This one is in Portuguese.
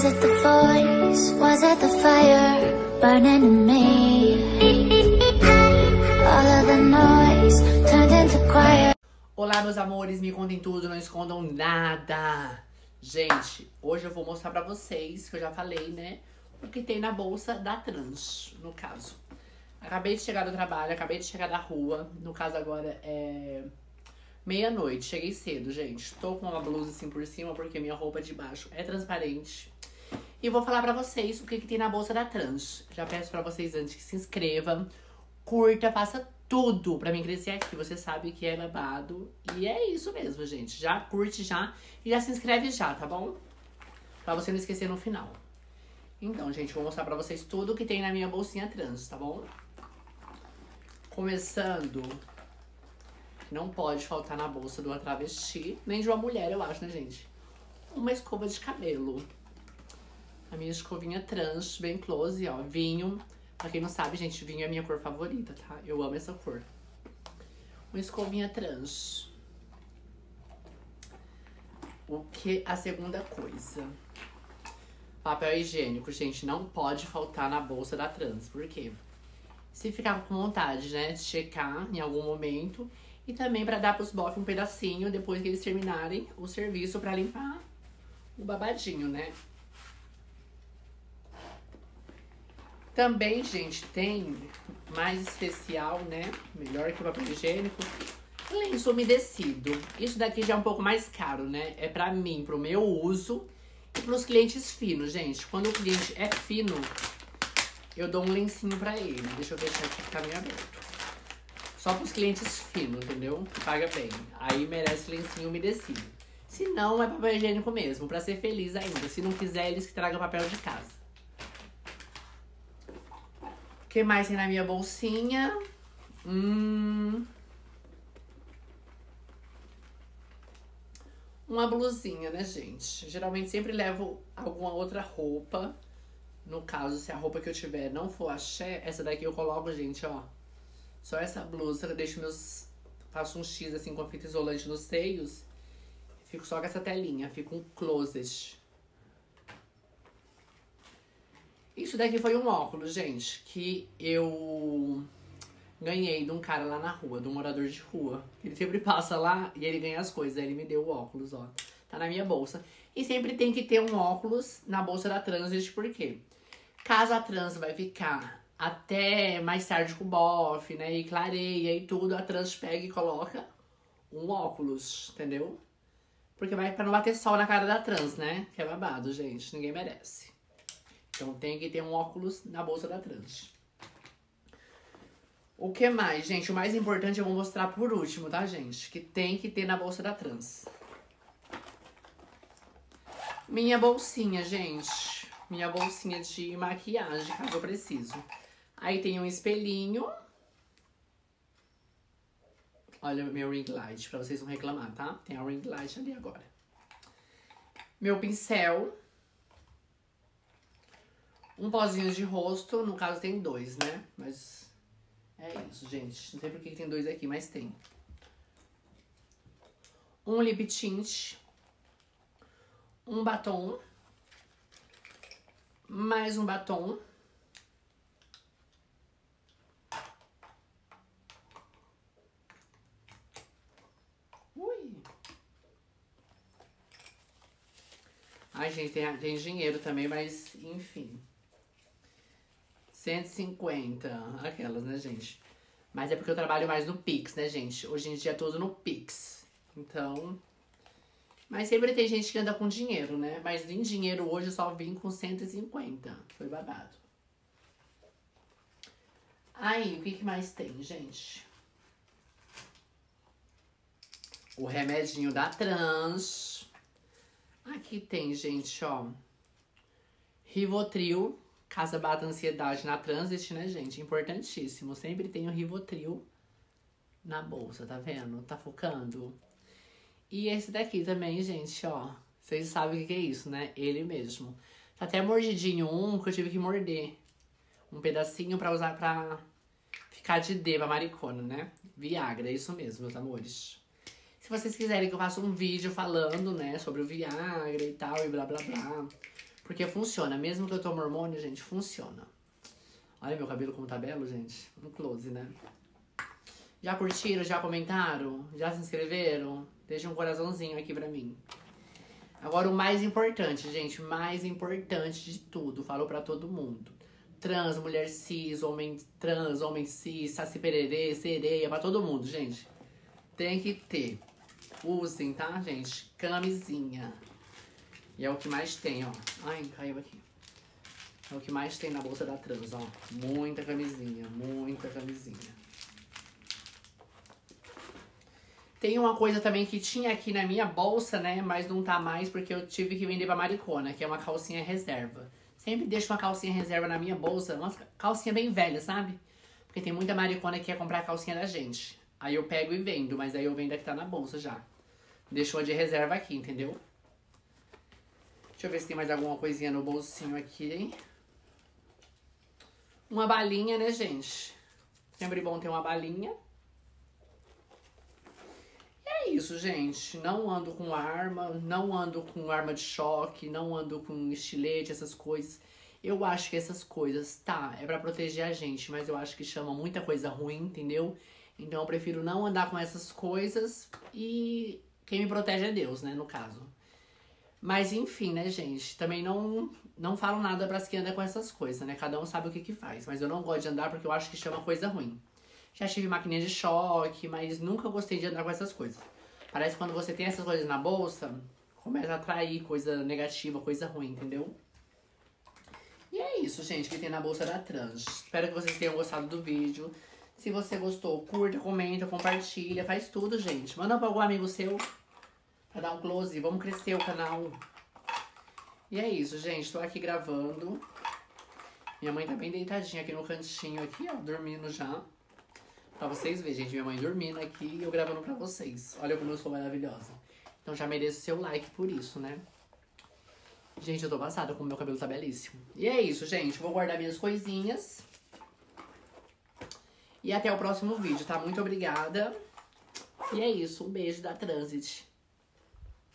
Was it the voice? Was it the fire burning in me? All of the noise turned into quiet. Olá, meus amores, me contem tudo, não escondam nada. Gente, hoje eu vou mostrar pra vocês, que eu já falei, né? O que tem na bolsa da trans, no caso. Acabei de chegar do trabalho, acabei de chegar da rua. No caso agora é meia-noite. Cheguei cedo, gente. Tô com uma blusa assim por cima, porque minha roupa de baixo é transparente. E vou falar pra vocês o que, que tem na bolsa da trans. Já peço pra vocês antes que se inscrevam, curta, faça tudo pra mim crescer aqui. Você sabe que é babado. E é isso mesmo, gente. Já curte já e já se inscreve já, tá bom? Pra você não esquecer no final. Então, gente, vou mostrar pra vocês tudo que tem na minha bolsinha trans, tá bom? Começando, não pode faltar na bolsa de uma travesti, nem de uma mulher, eu acho, né, gente? Uma escova de cabelo. A minha escovinha trans, bem close, ó, vinho. Pra quem não sabe, gente, vinho é minha cor favorita, tá? Eu amo essa cor. Uma escovinha trans. O que a segunda coisa? Papel higiênico, gente, não pode faltar na bolsa da trans. Por quê? Se ficar com vontade, né, de checar em algum momento. E também pra dar pros bofs um pedacinho depois que eles terminarem o serviço pra limpar o babadinho, né? Também, gente, tem mais especial, né? Melhor que o papel higiênico. Lenço umedecido. Isso daqui já é um pouco mais caro, né? É pra mim, pro meu uso e pros clientes finos, gente. Quando o cliente é fino, eu dou um lencinho pra ele. Deixa eu fechar aqui que tá meio aberto. Só pros clientes finos, entendeu? Que paga bem. Aí merece lencinho umedecido. Se não, é papel higiênico mesmo, pra ser feliz ainda. Se não quiser, eles que tragam papel de casa. Que mais tem na minha bolsinha? Hum... Uma blusinha, né, gente? Geralmente sempre levo alguma outra roupa. No caso, se a roupa que eu tiver não for axé, essa daqui eu coloco, gente, ó. Só essa blusa, eu deixo meus... Faço um X, assim, com fita isolante nos seios. Fico só com essa telinha, fica um closet. Isso daqui foi um óculos, gente, que eu ganhei de um cara lá na rua, de um morador de rua. Ele sempre passa lá e ele ganha as coisas. Aí ele me deu o óculos, ó. Tá na minha bolsa. E sempre tem que ter um óculos na bolsa da trans, por quê? Caso a trans vai ficar até mais tarde com o bofe, né? E clareia e tudo, a trans pega e coloca um óculos, entendeu? Porque vai pra não bater sol na cara da trans, né? Que é babado, gente. Ninguém merece. Então tem que ter um óculos na bolsa da trans. O que mais, gente? O mais importante eu vou mostrar por último, tá, gente? Que tem que ter na bolsa da trans. Minha bolsinha, gente. Minha bolsinha de maquiagem, caso eu preciso. Aí tem um espelhinho. Olha meu ring light, pra vocês não reclamar, tá? Tem a ring light ali agora. Meu pincel. Um pozinho de rosto, no caso tem dois, né? Mas é isso, gente. Não sei por que tem dois aqui, mas tem. Um lip tint. Um batom. Mais um batom. Ui. Ai, gente, tem, tem dinheiro também, mas enfim. 150, aquelas, né, gente? Mas é porque eu trabalho mais no Pix, né, gente? Hoje em dia é tudo no Pix. Então... Mas sempre tem gente que anda com dinheiro, né? Mas em dinheiro hoje eu só vim com 150. Foi babado. Aí, o que, que mais tem, gente? O remedinho da trans. Aqui tem, gente, ó. Rivotril Casa bata ansiedade na transit, né, gente? Importantíssimo. Sempre tem o Rivotril na bolsa, tá vendo? Tá focando? E esse daqui também, gente, ó. Vocês sabem o que é isso, né? Ele mesmo. Tá até mordidinho um que eu tive que morder. Um pedacinho pra usar pra ficar de deva maricona, né? Viagra, é isso mesmo, meus amores. Se vocês quiserem que eu faça um vídeo falando, né, sobre o Viagra e tal, e blá blá blá, Porque funciona. Mesmo que eu tome hormônio, gente, funciona. Olha meu cabelo como tá belo, gente. Um close, né? Já curtiram? Já comentaram? Já se inscreveram? Deixa um coraçãozinho aqui pra mim. Agora o mais importante, gente, mais importante de tudo, falo para todo mundo. Trans, mulher cis, homem trans, homem cis, saci pererê, sereia, pra todo mundo, gente. Tem que ter. Usem, tá, gente? Camisinha. E é o que mais tem, ó. Ai, caiu aqui. É o que mais tem na bolsa da trans, ó. Muita camisinha, muita camisinha. Tem uma coisa também que tinha aqui na minha bolsa, né? Mas não tá mais porque eu tive que vender pra maricona, que é uma calcinha reserva. Sempre deixo uma calcinha reserva na minha bolsa, uma calcinha bem velha, sabe? Porque tem muita maricona que quer comprar a calcinha da gente. Aí eu pego e vendo, mas aí eu vendo a que tá na bolsa já. Deixo uma de reserva aqui, entendeu? Deixa eu ver se tem mais alguma coisinha no bolsinho aqui, hein? Uma balinha, né, gente? Sempre bom ter uma balinha é isso, gente. Não ando com arma, não ando com arma de choque, não ando com estilete, essas coisas. Eu acho que essas coisas, tá, é para proteger a gente, mas eu acho que chama muita coisa ruim, entendeu? Então eu prefiro não andar com essas coisas e quem me protege é Deus, né, no caso. Mas enfim, né, gente? Também não não falo nada para quem anda com essas coisas, né? Cada um sabe o que que faz, mas eu não gosto de andar porque eu acho que chama coisa ruim. Já tive maquininha de choque, mas nunca gostei de andar com essas coisas. Parece que quando você tem essas coisas na bolsa, começa a atrair coisa negativa, coisa ruim, entendeu? E é isso, gente, que tem na bolsa da Trans. Espero que vocês tenham gostado do vídeo. Se você gostou, curta, comenta, compartilha, faz tudo, gente. Manda pra algum amigo seu pra dar um close. Vamos crescer o canal. E é isso, gente. Tô aqui gravando. Minha mãe tá bem deitadinha aqui no cantinho, aqui, ó, dormindo já. Pra vocês verem, gente, minha mãe dormindo aqui e eu gravando pra vocês. Olha como eu sou maravilhosa. Então já mereço seu like por isso, né? Gente, eu tô passada como meu cabelo tá belíssimo. E é isso, gente. Vou guardar minhas coisinhas. E até o próximo vídeo, tá? Muito obrigada. E é isso. Um beijo da Transit.